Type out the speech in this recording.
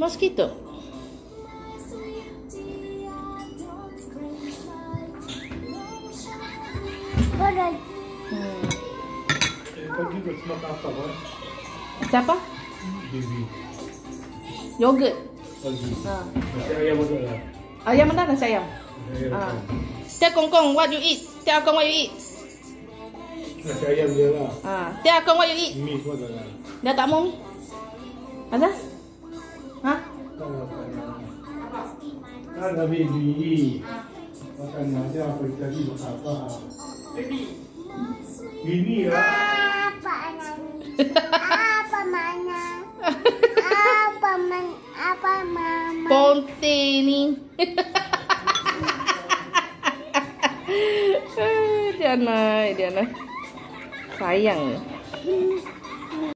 Mosquito. Korang. Hmm. Pagi tu apa? Siapa? Baby. Yogurt. Pagi. Ha. Nasi ayam betul lah. Ayam mana nasi ayam? Nasi ayam Ha. Tia Kong Kong, what you eat? Tia Kong, what you eat? Nasi ayam dia lah. Ha. Tia Kong, what you eat? Mi semua tak lah. Dah tak mau mi? Ha? Lah, tak lah. Kan dah baby. Makan nasi apa tadi makan apa? Baby lah. Apa nani? Apa mana? Apa man? Apa mama? Ponte ni. Diana, Diana. Sayang.